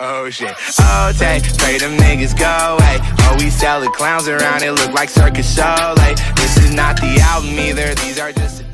Oh shit, oh tay, pray them niggas go away. Oh, we sell the clowns around, it look like circus show. Like, this is not the album either, these are just.